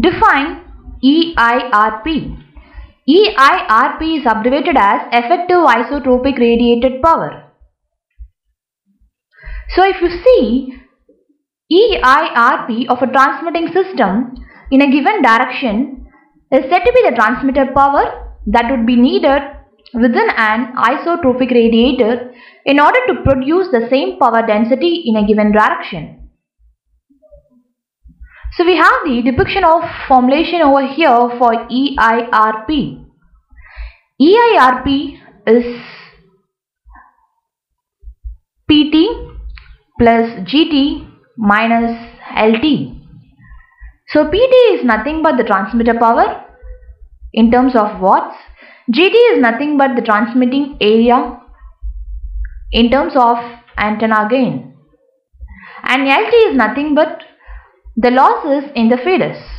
Define EIRP. EIRP is abbreviated as effective isotropic radiated power. So if you see EIRP of a transmitting system in a given direction is said to be the transmitted power that would be needed within an isotropic radiator in order to produce the same power density in a given direction. So we have the depiction of formulation over here for EIRP. EIRP is PT plus GT minus LT. So PT is nothing but the transmitter power in terms of watts. GT is nothing but the transmitting area in terms of antenna gain. And LT is nothing but the losses in the feeders.